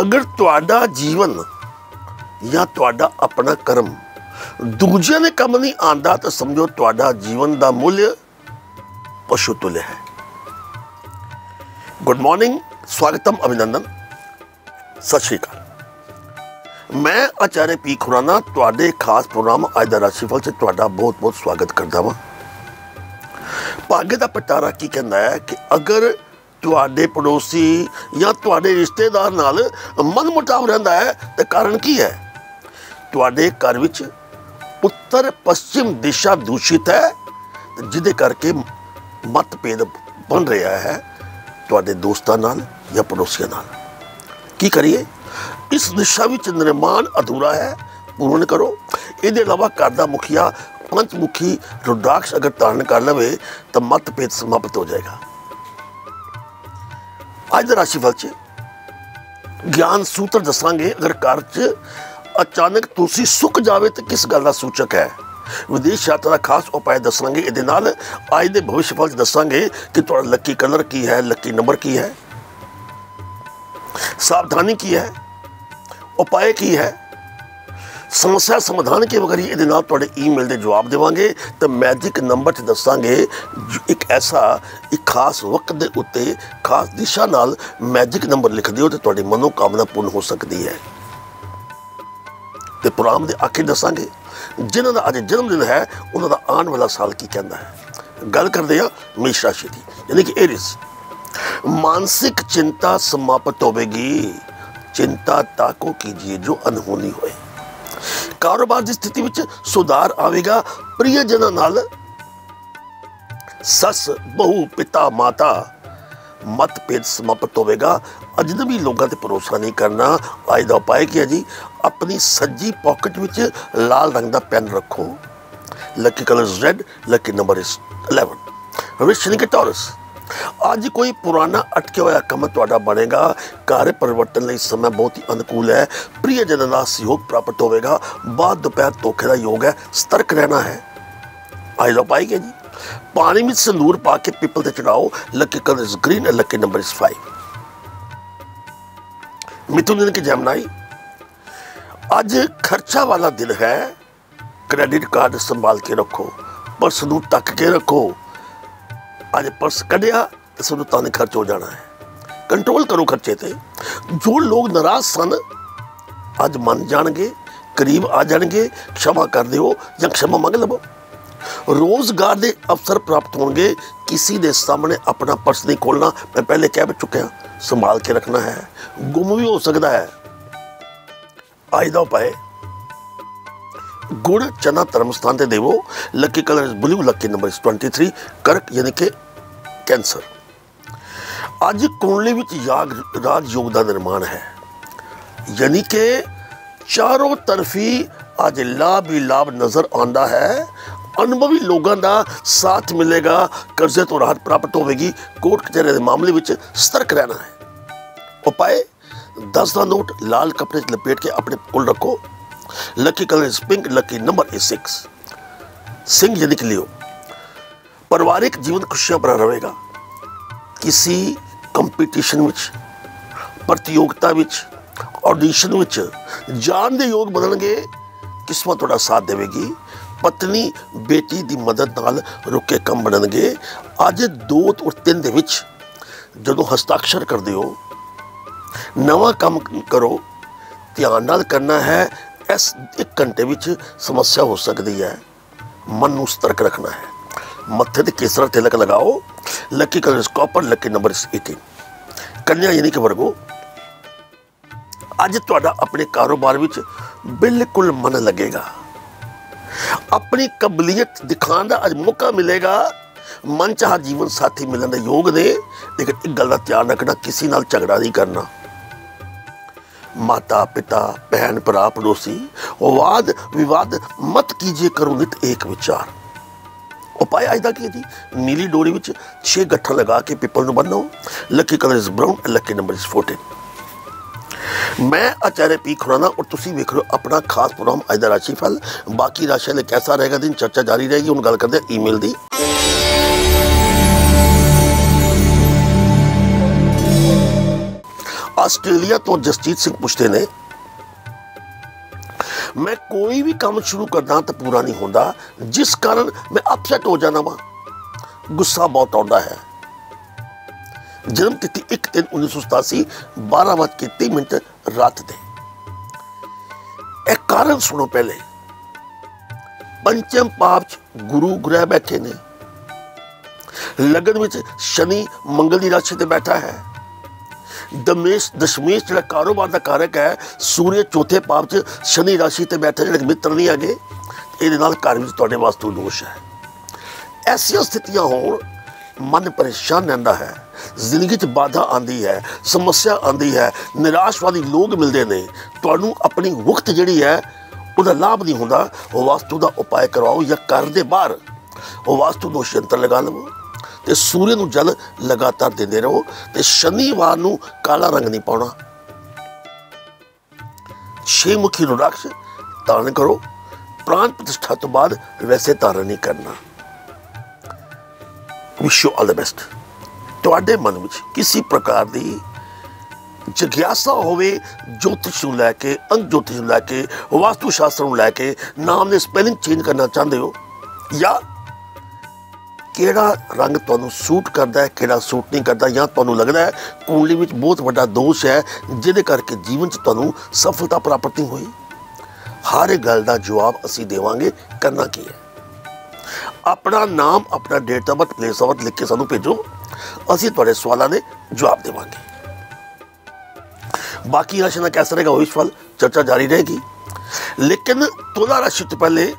ਅਗਰ ਤੁਹਾਡਾ ਜੀਵਨ ਜਾਂ ਤੁਹਾਡਾ ਆਪਣਾ ਕਰਮ ਦੂਜਿਆਂ ਦੇ ਕੰਮ ਨਹੀਂ ਆਂਦਾ ਤਾਂ ਸਮਝੋ ਤੁਹਾਡਾ ਜੀਵਨ ਦਾ ਮੁੱਲ ਪਸ਼ੂ ਤੁਲ ਹੈ। ਗੁੱਡ ਮਾਰਨਿੰਗ ਸਵਾਗਤਮ ਅਭਿਨੰਦਨ। ਸਤਿ ਸ਼੍ਰੀ ਅਕਾਲ। ਮੈਂ ਆਚਾਰੇ ਪੀ ਖੁਰਾਨਾ, ਤੁਹਾਡੇ ਖਾਸ ਪ੍ਰੋਗਰਾਮ ਅੱਜ ਦਾ ਰਾਸ਼ੀਫਲ 'ਚ ਤੁਹਾਡਾ ਬਹੁਤ-ਬਹੁਤ ਸਵਾਗਤ ਕਰਦਾ ਹਾਂ ਭਾਗਯ ਦਾ ਪਟਾਰਾ ਕੀ ਕਹਿੰਦਾ ਹੈ ਕਿ ਅਗਰ ਤੁਹਾਡੇ ਪੜੋਸੀ ਜਾਂ ਤੁਹਾਡੇ ਰਿਸ਼ਤੇਦਾਰ ਨਾਲ ਮਨਮੁਟਾਵ ਰਹਿੰਦਾ ਹੈ, ਤਾਂ ਕਾਰਨ ਕੀ ਹੈ? ਤੁਹਾਡੇ ਘਰ ਵਿੱਚ ਉੱਤਰ ਪੱਛਮ ਦਿਸ਼ਾ ਦੂਸ਼ਿਤ ਹੈ ਜਿਹਦੇ ਕਰਕੇ ਮਤਭੇਦ ਬਣ ਰਿਹਾ ਹੈ ਤੁਹਾਡੇ ਦੋਸਤਾਂ ਨਾਲ ਜਾਂ ਪੜੋਸੀਆਂ ਨਾਲ। ਕੀ ਕਰੀਏ? ਇਸ ਦਿਸ਼ਾ ਵਿੱਚ ਨਿਰਮਾਣ ਅਧੂਰਾ ਹੈ, ਪੂਰਨ ਕਰੋ। ਇਹਦੇ ਇਲਾਵਾ ਘਰ ਦਾ ਮੁਖੀਆ ਪੰਚਮੁਖੀ ਰੁਡਰਾਕਸ਼ ਅਗਰ ਧਾਰਨ ਕਰ ਲਵੇ, ਤਾਂ ਮਤਭੇਦ ਸਮਾਪਤ ਹੋ ਜਾਏਗਾ। ਅੱਜ ਦਾ ਰਾਸ਼ੀਫਲ ਚ ਗਿਆਨ ਸੂਤਰ ਦੱਸਾਂਗੇ, ਅਗਰ ਘਰ ਚ ਅਚਾਨਕ ਤੁਸੀਂ ਸੁੱਕ ਜਾਵੇ ਤਾਂ ਕਿਸ ਗੱਲ ਦਾ ਸੂਚਕ ਹੈ? ਵਿਦੇਸ਼ ਯਾਤਰਾ ਦਾ ਖਾਸ ਉਪਾਅ ਦੱਸਾਂਗੇ, ਇਹਦੇ ਨਾਲ ਅੱਜ ਦੇ ਭਵਿੱਖਫਲ ਚ ਦੱਸਾਂਗੇ ਕਿ ਤੁਹਾਡਾ ਲੱਕੀ ਕਲਰ ਕੀ ਹੈ ਲੱਕੀ ਨੰਬਰ ਕੀ ਹੈ? ਸਾਵਧਾਨੀ ਕੀ ਹੈ? ਉਪਾਅ ਕੀ ਹੈ? ਸਮੱਸਿਆ ਸਮਾਧਾਨ ਕੇ ਵਗਰੀ ਇਹਦੇ ਨਾਲ ਤੁਹਾਡੇ ਈਮੇਲ ਦੇ ਜਵਾਬ ਦੇਵਾਂਗੇ ਤੇ ਮੈਜਿਕ ਨੰਬਰ ਤੇ ਦੱਸਾਂਗੇ, ਜੋ ਇੱਕ ਐਸਾ, ਇੱਕ ਖਾਸ ਵਕਤ ਦੇ ਉੱਤੇ ਖਾਸ ਦਿਸ਼ਾ ਨਾਲ ਮੈਜਿਕ ਨੰਬਰ ਲਿਖ ਦਿਓ ਤੇ ਤੁਹਾਡੀ ਮਨੋ ਕਾਮਨਾ ਪੂਰਨ ਹੋ ਸਕਦੀ ਹੈ। ਤੇ ਪ੍ਰੋਗਰਾਮ ਦੇ ਆਖੇ ਦੱਸਾਂਗੇ, ਜਿਨ੍ਹਾਂ ਦਾ ਅੱਜ ਜਨਮ ਦਿਨ ਹੈ, ਉਹਨਾਂ ਦਾ ਆਉਣ ਵਾਲਾ ਸਾਲ ਕੀ ਕਹਿੰਦਾ ਹੈ? ਗੱਲ ਕਰਦੇ ਆ ਮੇਸ਼ ਰਾਸ਼ੀ ਦੀ, ਯਾਨੀ ਕਿ ਏਰਿਸ ਮਾਨਸਿਕ ਚਿੰਤਾ ਸਮਾਪਤ ਹੋਵੇਗੀ, ਚਿੰਤਾ ਤਾਕੋ ਕੀजिए ਜੋ ਅਨਹੋਨੀ ਹੋਏ। ਕਾਰੋਬਾਰ ਦੀ ਸਥਿਤੀ ਵਿੱਚ ਸੁਧਾਰ ਆਵੇਗਾ। ਪ੍ਰਿਯਜਨਾਂ ਨਾਲ ਸੱਸ, ਬਹੂ, ਪਿਤਾ, ਮਾਤਾ ਮਤਭੇਦ ਸਮਾਪਤ ਹੋਵੇਗਾ। ਅਜਨਬੀ ਲੋਕਾਂ ਤੇ ਭਰੋਸਾ ਨਹੀਂ ਕਰਨਾ। ਅੱਜ ਦਾ ਉਪਾਅ ਕੀ ਹੈ ਜੀ? ਆਪਣੀ ਸੱਜੀ ਪਾਕਟ ਵਿੱਚ ਲਾਲ ਰੰਗ ਦਾ ਪੈਨ ਰੱਖੋ। Lucky colour is red lucky number is 11 ਰਿਸ਼ਨੀ ਕੇ ਟੌਰਸ। ਅੱਜ ਕੋਈ ਪੁਰਾਣਾ ਅਟਕਿਆ ਹੋਇਆ ਕੰਮ ਤੁਹਾਡਾ ਬਣੇਗਾ। ਘਰ ਪਰਿਵਰਤਨ ਲਈ ਸਮਾਂ ਬਹੁਤ ਹੀ ਅਨੁਕੂਲ ਹੈ। ਪ੍ਰਿਯਜਨਾਂ ਦਾ ਸਹਿਯੋਗ ਪ੍ਰਾਪਤ ਹੋਵੇਗਾ। ਬਾਅਦ ਦੁਪਹਿਰ ਧੋਖੇ ਦਾ ਯੋਗ ਹੈ। ਸਤਰਕ ਰਹਿਣਾ ਹੈ। ਅੱਜ ਦਾ ਜੀ। ਪਾਣੀ ਵਿੱਚ ਸੰਦੂਰ ਪਾ ਕੇ ਪਿੱਪਲ ਤੇ ਚੜਾਓ। Lucky colour is green and lucky number is 5 ਮਿਥੁਨ ਦਿਨ ਕੇ ਜਮਨਾਈ। ਅੱਜ ਖਰਚਾ ਵਾਲਾ ਦਿਨ ਹੈ। ਕ੍ਰੈਡਿਟ ਕਾਰਡ ਸੰਭਾਲ ਕੇ ਰੱਖੋ। ਪਰਸ ਨੂੰ ਤੱਕ ਕੇ ਰੱਖੋ। ਅੱਜ ਪਰਸ ਕੱਢਿਆ ਤੇ ਸਾਨੂੰ ਤਾਂ ਖਰਚ ਹੋ ਜਾਣਾ ਹੈ ਕੰਟਰੋਲ ਕਰੋ ਖਰਚੇ ਤੇ ਜੋ ਲੋਕ ਨਾਰਾਜ਼ ਸਨ ਅੱਜ ਮੰਨ ਜਾਣਗੇ ਕਰੀਬ ਆ ਜਾਣਗੇ ਖਿਮਾ ਕਰ ਦਿਓ ਜਾਂ ਖਿਮਾ ਮੰਗ ਲਵੋ ਰੋਜ਼ਗਾਰ ਦੇ ਅਵਸਰ ਪ੍ਰਾਪਤ ਹੋਣਗੇ ਕਿਸੇ ਦੇ ਸਾਹਮਣੇ ਆਪਣਾ ਪਰਸ ਨਹੀਂ ਖੋਲਣਾ ਮੈਂ ਪਹਿਲੇ ਕਹਿ ਚੁੱਕਿਆ ਸੰਭਾਲ ਕੇ ਰੱਖਣਾ ਹੈ ਗੁੰਮ ਵੀ ਹੋ ਸਕਦਾ ਹੈ ਅੱਜ ਦਾ ਉਪਾਅ ਗੁੜ ਚਨਾ ਧਰਮ ਸਥਾਨ ਤੇ ਦੇਵੋ lucky colour is blue lucky number is 23 ਕਰਕ ਯਾਨੀ ਕਿ ਕੈਂਸਰ। ਅੱਜ ਕੁੰਡਲੀ ਵਿੱਚ ਯਾਗ, ਰਾਜ ਯੋਗ ਦਾ ਨਿਰਮਾਣ ਹੈ। ਯਾਨੀ ਕਿ ਚਾਰੋਂ ਤਰਫੀ ਅੱਜ ਲਾਭ ਹੀ ਲਾਭ ਨਜ਼ਰ ਆਉਂਦਾ ਹੈ। ਅਨੁਭਵੀ ਲੋਕਾਂ ਦਾ ਸਾਥ ਮਿਲੇਗਾ। ਕਰਜ਼ੇ ਤੋਂ ਰਾਹਤ ਪ੍ਰਾਪਤ ਹੋਵੇਗੀ। ਕੋਰਟ ਕਚਹਿਰੇ ਦੇ ਮਾਮਲੇ ਵਿੱਚ ਸਤਰਕ ਰਹਿਣਾ ਹੈ। ਉਪਾਏ 10 ਦਾ ਨੋਟ, ਲਾਲ ਕੱਪੜੇ 'ਚ ਲਪੇਟ ਕੇ ਆਪਣੇ ਕੋਲ ਰੱਖੋ। Lucky colour is pink lucky number is 6 ਸਿੰਘ ਯਾਨੀ ਕਿ ਲਿਓ। ਪਰਿਵਾਰਿਕ ਜੀਵਨ ਖੁਸ਼ੀਆਂ ਭਰਾ ਰਹੇਗਾ। ਕਿਸੇ ਕੰਪੀਟੀਸ਼ਨ ਵਿੱਚ, ਪ੍ਰਤੀਯੋਗਤਾ ਵਿੱਚ ਆਡੀਸ਼ਨ ਵਿੱਚ ਜਾਣ ਦੇ ਯੋਗ ਬਣਨਗੇ, ਕਿਸਮਤ ਤੁਹਾਡਾ ਸਾਥ ਦੇਵੇਗੀ। ਪਤਨੀ, ਬੇਟੀ ਦੀ ਮਦਦ ਨਾਲ ਰੁਕੇ ਕੰਮ ਬਣਨਗੇ। ਅੱਜ 2 ਤੋਂ 3 ਦੇ ਵਿੱਚ ਜਦੋਂ ਹਸਤਾਖਰ ਕਰਦੇ ਹੋ, ਨਵਾਂ ਕੰਮ ਕਰੋ, ਧਿਆਨ ਨਾਲ ਕਰਨਾ ਹੈ, ਇਸ 1 ਘੰਟੇ ਵਿੱਚ ਸਮੱਸਿਆ ਹੋ ਸਕਦੀ ਹੈ। ਮਨ ਨੂੰ ਸਤਰਕ ਰੱਖਣਾ ਹੈ। ਮੱਥੇ ਤੇ ਕੇਸਰਾ ਤਿਲਕ ਲਗਾਓ? ਲੱਕੀ ਕਲਰ ਇਸ ਕਾਪਰ ਲੱਕੀ ਨੰਬਰ 18 ਕੰਨਿਆ ਯਾਨੀ ਕਿ ਵਰਗੋ, ਅੱਜ ਤੁਹਾਡਾ ਆਪਣੇ ਕਾਰੋਬਾਰ ਵਿੱਚ ਬਿਲਕੁਲ ਮਨ ਲੱਗੇਗਾ। ਆਪਣੀ ਕਬਲੀਅਤ ਦਿਖਾਉਣ ਦਾ ਅੱਜ ਮੌਕਾ ਮਿਲੇਗਾ। ਮਨ ਚਾਹ ਜੀਵਨ ਸਾਥੀ ਮਿਲਣ ਦੇ ਯੋਗ ਨੇ, ਲੇਕਿਨ ਇੱਕ ਗੱਲ ਦਾ ਧਿਆਨ ਰੱਖਣਾ, ਕਿਸੇ ਨਾਲ ਝਗੜਾ ਨਹੀਂ ਕਰਨਾ। ਮਾਤਾ, ਪਿਤਾ, ਭੈਣ, ਭਰਾ, ਪੜੋਸੀ ਵਾਦ ਵਿਵਾਦ ਮਤ ਕੀਜੀਏ ਕਰੋ ਨਿਤ ਇੱਕ ਵਿਚਾਰ। ਉਪਾਅ ਅੱਜ ਦਾ ਕੀ ਹੈ ਜੀ? ਨੀਲੀ ਡੋਰੀ ਵਿੱਚ 6 ਗੱਠਾਂ ਲਗਾ ਨੂੰ ਬੰਨੋ lucky colour is brown lucky number is 14 ਮੈਂ ਆਚਾर्य ਪੀ ਖੁਰਾਨਾ ਔਰ ਤੁਸੀਂ ਵੇਖ ਰਹੇ ਹੋ ਆਪਣਾ ਖਾਸ ਪ੍ਰੋਗਰਾਮ ਅੱਜ ਦਾ ਰਾਸ਼ੀਫਲ। ਬਾਕੀ ਰਾਸ਼ੀਆਂ ਲਈ ਕੈਸਾ ਰਹੇਗਾ ਦਿਨ? ਚਰਚਾ ਜਾਰੀ ਰਹੇਗੀ। ਹੁਣ ਗੱਲ ਕਰਦੇ ਹਾਂ ਈਮੇਲ ਦੀ। ਆਸਟ੍ਰੇਲੀਆ ਤੋਂ ਜਸਜੀਤ ਸਿੰਘ ਪੁੱਛਦੇ ਨੇ ਮੈਂ ਕੋਈ ਵੀ ਕੰਮ ਸ਼ੁਰੂ ਕਰਦਾ ਤਾਂ ਪੂਰਾ ਨਹੀਂ ਹੁੰਦਾ, ਜਿਸ ਕਾਰਨ ਮੈਂ ਅਪਸੈਟ ਹੋ ਜਾਂਦਾ ਵਾਂ। ਗੁੱਸਾ ਬਹੁਤ ਆਉਂਦਾ ਹੈ। ਜਨਮ ਤਿਥੀ 1 3 1987 12 ਵਜੇ 30 ਮਿੰਟ ਰਾਤ ਦੇ। ਇਹ ਕਾਰਨ ਸੁਣੋ ਪਹਿਲੇ। ਪੰਚਮ ਪਾਪ ਗੁਰੂ ਗ੍ਰਹਿ ਬੈਠੇ ਨੇ। ਲਗਨ ਵਿੱਚ ਸ਼ਨੀ ਮੰਗਲ ਦੀ ਰਾਸ਼ੀ ਤੇ ਬੈਠਾ ਹੈ। ਦਮੇਸ਼, ਦਸ਼ਮੇਸ਼ ਜਿਹੜਾ ਕਾਰੋਬਾਰ ਦਾ ਕਾਰਕ ਹੈ ਸੂਰਜ ਚੌਥੇ ਪਾਪ ਚ ਸ਼ਨੀ ਰਾਸ਼ੀ ਤੇ ਬੈਠੇ ਜਿਹੜੇ ਮਿੱਤਰ ਨਹੀਂ ਹੈਗੇ, ਇਹਦੇ ਨਾਲ ਘਰ ਵਿੱਚ ਤੁਹਾਡੇ ਵਾਸਤੂ ਦੋਸ਼ ਹੈ। ਐਸੀਆਂ ਸਥਿਤੀਆਂ ਹੋਣ, ਮਨ ਪਰੇਸ਼ਾਨ ਰਹਿੰਦਾ ਹੈ, ਜ਼ਿੰਦਗੀ 'ਚ ਬਾਧਾ ਆਂਦੀ ਹੈ, ਸਮੱਸਿਆ ਆਂਦੀ ਹੈ, ਨਿਰਾਸ਼ਵਾਦੀ ਲੋਕ ਮਿਲਦੇ ਨੇ, ਤੁਹਾਨੂੰ ਆਪਣੀ ਵਕਤ ਜਿਹੜੀ ਹੈ, ਉਹਦਾ ਲਾਭ ਨਹੀਂ ਹੁੰਦਾ, ਉਹ ਵਾਸਤੂ ਦਾ ਉਪਾਅ ਕਰਵਾਓ ਜਾਂ ਘਰ ਦੇ ਬਾਹਰ, ਉਹ ਵਾਸਤੂ ਦੋਸ਼ ਯੰਤਰ ਲਗਾ ਲਵੋ। ਤੇ ਸੂਰਜ ਨੂੰ ਜਲ ਲਗਾਤਾਰ ਦਿੰਦੇ ਰਹੋ ਤੇ ਸ਼ਨੀਵਾਰ ਨੂੰ ਕਾਲਾ ਰੰਗ ਨਹੀਂ ਪਾਉਣਾ। ਛੇ ਮੁਖੀ ਰੁਦਰਾਕਸ਼ ਧਾਰਨ ਕਰੋ। ਪ੍ਰਾਣ ਪ੍ਰਤਿਸ਼ਠਾ ਤੋਂ ਬਾਅਦ ਵੈਸੇ ਧਾਰਨ ਨਹੀਂ ਕਰਨਾ। Wish you all the best ਤੁਹਾਡੇ ਮਨ ਵਿੱਚ ਕਿਸੇ ਪ੍ਰਕਾਰ ਦੀ ਜਿਗਿਆਸਾ ਹੋਵੇ, ਜੋਤਿਸ਼ ਨੂੰ ਲੈ ਕੇ ਅੰਗ ਜੋਤਿਸ਼ ਨੂੰ ਲੈ ਕੇ, ਵਾਸਤੂ ਸ਼ਾਸਤਰ ਨੂੰ ਲੈ ਕੇ, ਨਾਮ ਦੇ ਸਪੈਲਿੰਗ ਚੇਂਜ ਕਰਨਾ ਚਾਹੁੰਦੇ ਹੋ ਜਾਂ ਕਿਹੜਾ ਰੰਗ ਤੁਹਾਨੂੰ ਸੂਟ ਕਰਦਾ ਹੈ, ਕਿਹੜਾ ਸੂਟ ਨਹੀਂ ਕਰਦਾ ਜਾਂ ਤੁਹਾਨੂੰ ਲੱਗਦਾ ਹੈ ਕੁੰਡਲੀ ਵਿੱਚ ਬਹੁਤ ਵੱਡਾ ਦੋਸ਼ ਹੈ, ਜਿਹਦੇ ਕਰਕੇ ਜੀਵਨ 'ਚ ਤੁਹਾਨੂੰ ਸਫਲਤਾ ਪ੍ਰਾਪਤ ਨਹੀਂ ਹੋਈ। ਹਰ ਇੱਕ ਗੱਲ ਦਾ ਜਵਾਬ ਅਸੀਂ ਦੇਵਾਂਗੇ, ਕਰਨਾ ਕੀ ਹੈ? ਆਪਣਾ ਨਾਮ, ਆਪਣਾ date of birth place of birth ਲਿਖ ਕੇ ਸਾਨੂੰ ਭੇਜੋ, ਅਸੀਂ ਤੁਹਾਡੇ ਸਵਾਲਾਂ ਦੇ ਜਵਾਬ ਦੇਵਾਂਗੇ। ਬਾਕੀ ਰਾਸ਼ੀ ਦਾ ਕੈਸਾ ਰਹੇਗਾ ਉਹ ਇਸ ਵੱਲ ਚਰਚਾ ਜਾਰੀ ਰਹੇਗੀ। ਲੇਕਿਨ ਤੁਲਾ ਰਾਸ਼ੀ ਤੋਂ ਪਹਿਲੇ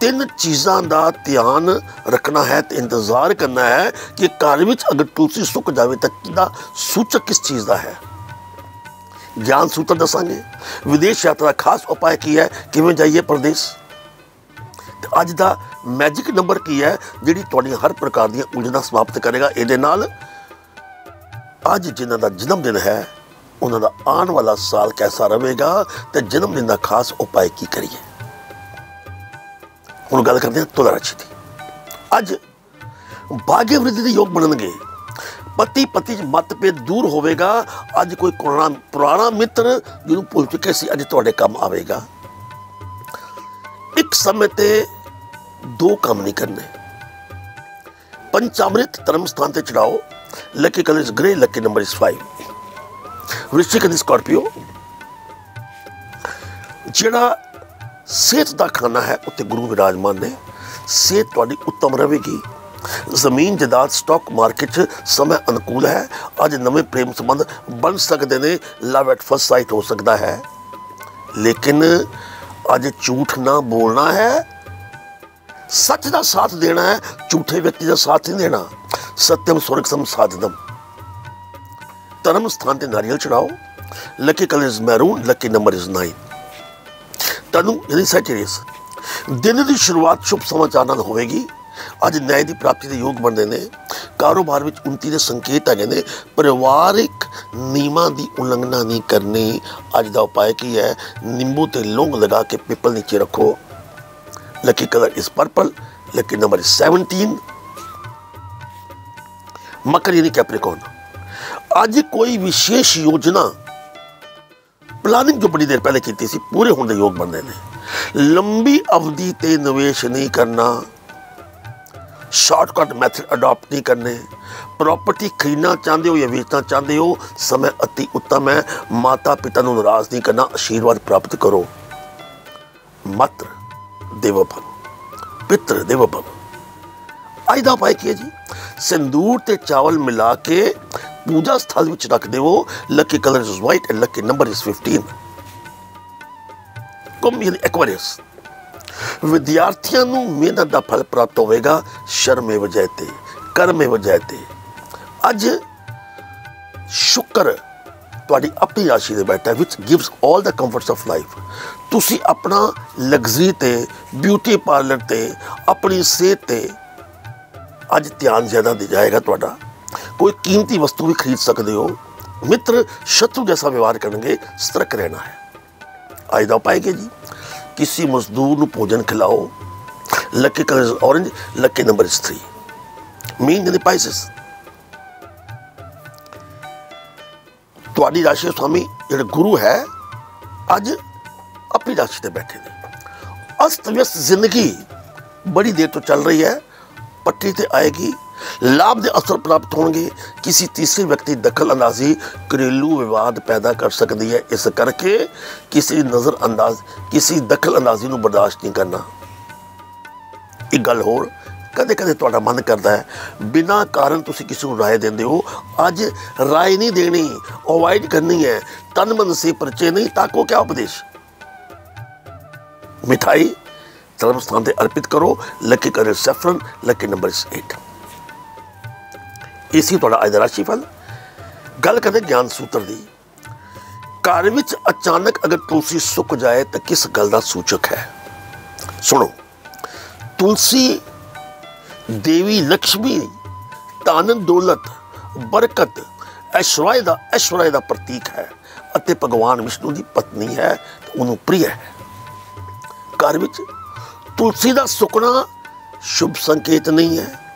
ਤਿੰਨ ਚੀਜ਼ਾਂ ਦਾ ਧਿਆਨ ਰੱਖਣਾ ਹੈ ਤੇ ਇੰਤਜ਼ਾਰ ਕਰਨਾ ਹੈ ਕਿ ਘਰ ਵਿੱਚ ਅਗਰ ਤੁਲਸੀ ਸੁੱਕ ਜਾਵੇ ਤਾਂ ਕਿਹਦਾ ਸੂਚਕ ਕਿਸ ਚੀਜ਼ ਦਾ ਹੈ? ਗਿਆਨ ਸੂਤਰ ਦੱਸਾਂਗੇ। ਵਿਦੇਸ਼ ਯਾਤਰਾ ਦਾ ਖਾਸ ਉਪਾਅ ਕੀ ਹੈ? ਕਿਵੇਂ ਜਾਈਏ ਪ੍ਰਦੇਸ਼? ਤੇ ਅੱਜ ਦਾ ਮੈਜਿਕ ਨੰਬਰ ਕੀ ਹੈ? ਜਿਹੜੀ ਤੁਹਾਡੀਆਂ ਹਰ ਪ੍ਰਕਾਰ ਦੀਆਂ ਉਲਝਣਾਂ ਸਮਾਪਤ ਕਰੇਗਾ। ਇਹਦੇ ਨਾਲ ਅੱਜ ਜਿਨ੍ਹਾਂ ਦਾ ਜਨਮ ਦਿਨ ਹੈ, ਉਹਨਾਂ ਦਾ ਆਉਣ ਵਾਲਾ ਸਾਲ ਕੈਸਾ ਰਹੇਗਾ ਤੇ ਜਨਮ ਦਿਨ ਦਾ ਖਾਸ ਉਪਾਅ ਕੀ ਕਰੀਏ? ਹੁਣ ਗੱਲ ਕਰਦੇ ਹਾਂ ਤੁਲਾ ਰਾਸ਼ੀ ਦੀ। ਅੱਜ ਭਾਗਯ ਵ੍ਰਿੱਧੀ ਦੇ ਯੋਗ ਬਣਨਗੇ। ਪਤੀ ਪਤੀ ਚ ਮਤਭੇਦ ਦੂਰ ਹੋਵੇਗਾ। ਅੱਜ ਕੋਈ ਪੁਰਾਣਾ ਪੁਰਾਣਾ ਮਿੱਤਰ ਜਿਹਨੂੰ ਭੁੱਲ ਚੁੱਕੇ ਸੀ, ਅੱਜ ਤੁਹਾਡੇ ਕੰਮ ਆਵੇਗਾ। ਇੱਕ ਸਮੇਂ ਤੇ ਦੋ ਕੰਮ ਨਹੀਂ ਕਰਨੇ। ਪੰਚਾਮ੍ਰਿਤ ਧਰਮ ਸਥਾਨ ਤੇ ਚੜਾਓ। Lucky colour is grey lucky number is 5 ਵ੍ਰਿਸ਼ਚਿਕ the Scorpio. ਜਿਹੜਾ ਸਿਹਤ ਦਾ ਖਾਨਾ ਹੈ ਉੱਤੇ ਗੁਰੂ ਵਿਰਾਜਮਾਨ ਨੇ। ਸਿਹਤ ਤੁਹਾਡੀ ਉੱਤਮ ਰਹੇਗੀ। ਜ਼ਮੀਨ, ਜਾਇਦਾਦ ਸਟਾਕ ਮਾਰਕੀਟ 'ਚ ਸਮਾਂ ਅਨੁਕੂਲ ਹੈ। ਅੱਜ ਨਵੇਂ ਪ੍ਰੇਮ ਸੰਬੰਧ ਬਣ ਸਕਦੇ ਨੇ। ਲਵ ਐਟ ਫਸਟ ਸਾਈਟ ਹੋ ਸਕਦਾ ਹੈ। ਲੇਕਿਨ ਅੱਜ ਝੂਠ ਨਾ ਬੋਲਣਾ ਹੈ। ਸੱਚ ਦਾ ਸਾਥ ਦੇਣਾ ਹੈ। ਝੂਠੇ ਵਿਅਕਤੀ ਦਾ ਸਾਥ ਨਹੀਂ ਦੇਣਾ। ਸਤਿਅਮ ਸੁਰਗ ਸਮ ਸਾਧਨਮ। ਧਰਮ ਸਥਾਨ ਤੇ ਨਾਰੀਅਲ ਚੜਾਓ। Lucky colour is maroon lucky number is 9 Tanu ਯਾਨੀ ਸੈਚਰੀਅਸ ਦਿਨ ਦੀ ਸ਼ੁਰੂਆਤ ਸ਼ੁਭ ਸਮਾਚਾਰ ਨਾਲ ਹੋਵੇਗੀ। ਅੱਜ ਨਿਆਂ ਦੀ ਪ੍ਰਾਪਤੀ ਦੇ ਯੋਗ ਬਣਦੇ ਨੇ। ਕਾਰੋਬਾਰ ਵਿੱਚ ਉਨਤੀ ਦੇ ਸੰਕੇਤ ਹੈਗੇ ਨੇ। ਪਰਿਵਾਰਿਕ ਨਿਯਮਾਂ ਦੀ ਉਲੰਘਣਾ ਨਹੀਂ ਕਰਨੀ ਅੱਜ ਦਾ ਉਪਾਅ ਕੀ ਹੈ? ਨਿੰਬੂ ਤੇ ਲੌਂਗ ਲਗਾ ਕੇ ਪਿੱਪਲ ਨੀਚੇ ਰੱਖੋ। Lucky colour is purple lucky number 17 ਮਕਰ ਯਾਨੀ ਕੈਪਰੀਕੋਨ ਅੱਜ ਕੋਈ ਵਿਸ਼ੇਸ਼ ਯੋਜਨਾ ਪਲਾਨਿੰਗ ਜੋ ਬੜੀ ਦੇਰ ਪਹਿਲੇ ਕੀਤੀ ਸੀ, ਪੂਰੇ ਹੋਣ ਦੇ ਯੋਗ ਬਣਦੇ ਨੇ। ਲੰਬੀ ਅਵਧੀ ਤੇ ਨਿਵੇਸ਼ ਨਹੀਂ ਕਰਨਾ ਸ਼ਾਰਟਕਟ ਮੈਥਡ ਅਡਾਪਟ ਨਹੀਂ ਕਰਨੇ ਪ੍ਰਾਪਰਟੀ ਖਰੀਦਣਾ ਚਾਹੁੰਦੇ ਹੋ ਜਾਂ ਵੇਚਣਾ ਚਾਹੁੰਦੇ ਹੋ, ਸਮੇਂ ਅਤੀ ਉੱਤਮ ਹੈ ਮਾਤਾ ਪਿਤਾ ਨੂੰ ਨਾਰਾਜ਼ ਨਹੀਂ ਕਰਨਾ, ਆਸ਼ੀਰਵਾਦ ਪ੍ਰਾਪਤ ਕਰੋ। ਮਤਰ ਦੇਵ ਭਵ, ਪਿਤਰ ਦੇਵ ਅੱਜ ਦਾ ਉਪਾਅ ਕੀ ਹੈ ਜੀ? ਸਿੰਦੂਰ ਤੇ ਚਾਵਲ ਮਿਲਾ ਕੇ ਪੂਜਾ ਸਥਲ ਵਿੱਚ ਰੱਖ ਦੇਵੋ lucky colour is white and lucky number is 15 ਕੁੰਭ ਐਕੁਆਰੀਅਸ ਵਿਦਿਆਰਥੀਆਂ ਨੂੰ ਮਿਹਨਤ ਦਾ ਫਲ ਪ੍ਰਾਪਤ ਹੋਵੇਗਾ, ਸ਼ਰਮੇ ਵਜੈਤੇ ਕਰਮੇ 'ਤੇ। ਅੱਜ ਸ਼ੁਕਰ ਤੁਹਾਡੀ ਆਪਣੀ ਰਾਸ਼ੀ ਦੇ ਬੈਠਾ ਵਿੱਚ gives 올 the comforts of life ਤੁਸੀਂ ਆਪਣਾ ਲਗਜ਼ਰੀ ਤੇ ਬਿਊਟੀ ਪਾਰਲਰ ਤੇ, ਆਪਣੀ ਸਿਹਤ ਤੇ ਅੱਜ ਧਿਆਨ ਜ਼ਿਆਦਾ ਦੇ ਜਾਏਗਾ ਤੁਹਾਡਾ। ਕੋਈ ਕੀਮਤੀ ਵਸਤੂ ਵੀ ਖਰੀਦ ਸਕਦੇ ਹੋ। ਮਿੱਤਰ ਸ਼ਤਰੂ ਜੈਸਾ ਵਿਵਹਾਰ ਕਰਨਗੇ, ਸਤਰਕ ਰਹਿਣਾ ਹੈ। ਅੱਜ ਦਾ ਉਪਾਅ ਕੀ ਜੀ, ਕਿਸੇ ਮਜ਼ਦੂਰ ਨੂੰ ਭੋਜਨ ਖਿਲਾਓ, lucky colour is orange lucky number is 3 ਮੀਨ ਇਨ ਦੀ ਪਾਈਸਸ ਤੁਹਾਡੀ ਰਾਸ਼ੀ ਸਵਾਮੀ ਜਿਹੜੇ ਗੁਰੂ ਹੈ, ਅੱਜ ਆਪਣੀ ਰਾਸ਼ੀ ਤੇ ਬੈਠੇ ਨੇ। ਅਸਤ ਵਿਅਸਤ ਜ਼ਿੰਦਗੀ ਬੜੀ ਦੇਰ ਤੋਂ ਚੱਲ ਰਹੀ ਹੈ, ਪੱਟੀ ਤੇ ਆਏਗੀ ਲਾਭ ਦੇ ਅਸਰ ਪ੍ਰਾਪਤ ਹੋਣਗੇ, ਕਿਸੇ ਤੀਸਰੇ ਵਿਅਕਤੀ ਦਖਲ ਅੰਦਾਜ਼ੀ ਘਰੇਲੂ ਵਿਵਾਦ ਪੈਦਾ ਕਰ ਸਕਦੀ ਹੈ। ਇਸ ਕਰਕੇ ਕਿਸੇ ਨਜ਼ਰ ਅੰਦਾਜ਼, ਕਿਸੇ ਦਖਲ ਅੰਦਾਜ਼ੀ ਨੂੰ ਬਰਦਾਸ਼ਤ ਨਹੀਂ ਕਰਨਾ। ਇੱਕ ਗੱਲ ਹੋਰ ਕਦੇ ਕਦੇ ਤੁਹਾਡਾ ਮਨ ਕਰਦਾ ਹੈ, ਬਿਨਾਂ ਕਾਰਨ ਤੁਸੀਂ ਕਿਸੇ ਨੂੰ ਰਾਏ ਦਿੰਦੇ ਹੋ, ਅੱਜ ਰਾਏ ਨਹੀਂ ਦੇਣੀ, ਅਵੋਇਡ ਕਰਨੀ ਹੈ ਤਨ ਮਨ ਸੇ ਪਰਚੇ ਨਹੀਂ, ਤਾਕੋ ਕਿਆ ਉਪਦੇਸ਼? ਮਿਠਾਈ, ਧਰਮ ਸਥਾਨ ਤੇ ਅਰਪਿਤ ਕਰੋ lucky colour saffron lucky number 8 ਇਸੀ ਤੁਹਾਡਾ ਅੱਜ ਦਾ ਰਾਸ਼ੀਫਲ ਗੱਲ ਕਰਦੇ ਗਿਆਨ ਸੂਤਰ ਦੀ। ਘਰ ਵਿੱਚ ਅਚਾਨਕ ਅਗਰ ਤੁਲਸੀ ਸੁੱਕ ਜਾਏ ਤਾਂ ਕਿਸ ਗੱਲ ਦਾ ਸੂਚਕ ਹੈ? ਸੁਣੋ, ਤੁਲਸੀ ਦੇਵੀ ਲక్ష్ਮੀ ਧਨ ਦੌਲਤ, ਬਰਕਤ, ਐਸ਼ਵਰਾਏ ਦਾ ਐਸ਼ਵਰਾਏ ਦਾ ਪ੍ਰਤੀਕ ਹੈ ਅਤੇ ਭਗਵਾਨ ਵਿਸ਼ਨੂੰ ਦੀ ਪਤਨੀ ਹੈ ਉਹਨੂੰ ਪ੍ਰਿਯ ਹੈ। ਘਰ ਵਿੱਚ ਤੁਲਸੀ ਦਾ ਸੁੱਕਣਾ ਸ਼ੁਭ ਸੰਕੇਤ ਨਹੀਂ ਹੈ।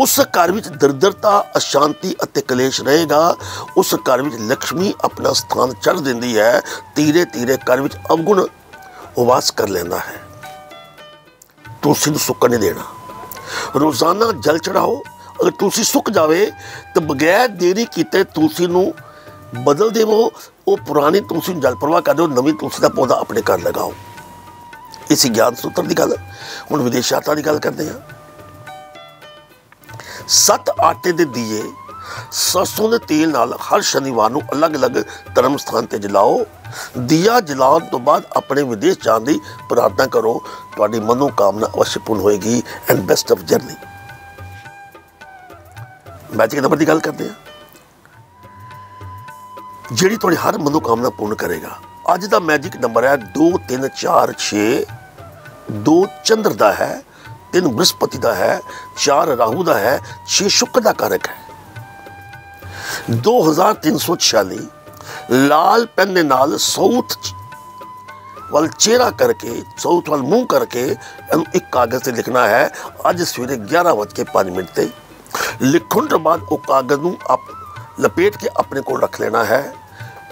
ਉਸ ਘਰ ਵਿੱਚ ਦਰਦਰਤਾ, ਅਸ਼ਾਂਤੀ ਅਤੇ ਕਲੇਸ਼ ਰਹੇਗਾ। ਉਸ ਘਰ ਵਿੱਚ ਲక్ష్ਮੀ ਆਪਣਾ ਸਥਾਨ ਚੜ ਦਿੰਦੀ ਹੈ। ਧੀਰੇ ਧੀਰੇ ਘਰ ਵਿੱਚ ਅਵਗੁਣ ਉਵਾਸ ਕਰ ਲੈਂਦਾ ਹੈ। ਤੁਲਸੀ ਨੂੰ ਸੁੱਕਣ ਨਹੀਂ ਦੇਣਾ। ਰੋਜ਼ਾਨਾ ਜਲ ਚੜਾਓ ਅਗਰ ਤੁਲਸੀ ਸੁੱਕ ਜਾਵੇ, ਤਾਂ ਬਗੈਰ ਦੇਰੀ ਕੀਤੇ ਤੁਲਸੀ ਨੂੰ ਬਦਲ ਦੇਵੋ। ਉਹ ਪੁਰਾਣੀ ਤੁਲਸੀ ਨੂੰ ਜਲ ਪ੍ਰਵਾਹ ਕਰ ਦਿਓ, ਨਵੀਂ ਤੁਲਸੀ ਦਾ ਪੌਦਾ ਆਪਣੇ ਘਰ ਲਗਾਓ। ਇਸ ਗਿਆਨ ਸੂਤਰ ਦੀ ਗੱਲ, ਹੁਣ ਵਿਦੇਸ਼ਾਤਾ ਦੀ ਗੱਲ ਕਰਦੇ ਹਾਂ। ਸੱਤ ਆਟੇ ਦੇ ਦੀਏ, ਸਰਸੋਂ ਦੇ ਤੇਲ ਨਾਲ ਹਰ ਸ਼ਨੀਵਾਰ ਨੂੰ ਅਲੱਗ-ਅਲੱਗ ਧਰਮ ਸਥਾਨ ਤੇ ਜਲਾਓ। ਦੀਆ ਜਲਾਉਣ ਤੋਂ ਬਾਅਦ ਆਪਣੇ ਵਿਦੇਸ਼ ਜਾਣ ਦੀ ਪ੍ਰਾਰਥਨਾ ਕਰੋ। ਤੁਹਾਡੀ ਮਨੋ ਕਾਮਨਾ ਅਵश्य ਪੂਰਨ ਹੋਏਗੀ and best of journey magic number ਦੀ ਗੱਲ ਕਰਦੇ ਹਾਂ। ਜਿਹੜੀ ਤੁਹਾਡੀ ਹਰ ਮਨੋ ਕਾਮਨਾ ਪੂਰਨ ਕਰੇਗਾ। ਅੱਜ ਦਾ ਮੈਜਿਕ ਨੰਬਰ ਹੈ 2 3 4 6 2 ਚੰਦਰ ਦਾ ਹੈ। 3 ਬ੍ਰਹਸਪਤੀ ਦਾ ਹੈ 4 ਰਾਹੂ ਦਾ ਹੈ 6 ਸ਼ੁਕਰ ਦਾ ਕਾਰਕ ਹੈ। 2346 ਲਾਲ ਪੈਨ ਦੇ ਨਾਲ ਸਾਊਥ ਵੱਲ ਚਿਹਰਾ ਕਰਕੇ ਸਾਊਥ ਵੱਲ ਮੂੰਹ ਕਰਕੇ ਇਹਨੂੰ ਇੱਕ ਕਾਗਜ਼ ਤੇ ਲਿਖਣਾ ਹੈ। ਅੱਜ ਸਵੇਰੇ 11:05 ਮਿੰਟ ਤੇ ਲਿਖਣ ਤੋਂ ਬਾਅਦ ਉਹ ਕਾਗਜ਼ ਨੂੰ ਆਪ ਲਪੇਟ ਕੇ ਆਪਣੇ ਕੋਲ ਰੱਖ ਲੈਣਾ ਹੈ।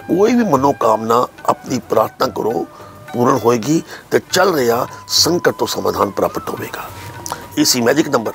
ਕੋਈ ਵੀ ਮਨੋਕਾਮਨਾ ਆਪਣੀ ਪ੍ਰਾਰਥਨਾ ਕਰੋ, ਪੂਰਨ ਹੋਏਗੀ ਤੇ ਚੱਲ ਰਿਹਾ ਸੰਕਟ ਤੋਂ ਸਮਾਧਾਨ ਪ੍ਰਾਪਤ ਹੋਵੇਗਾ। ਇਸੀ ਮੈਜਿਕ ਨੰਬਰ।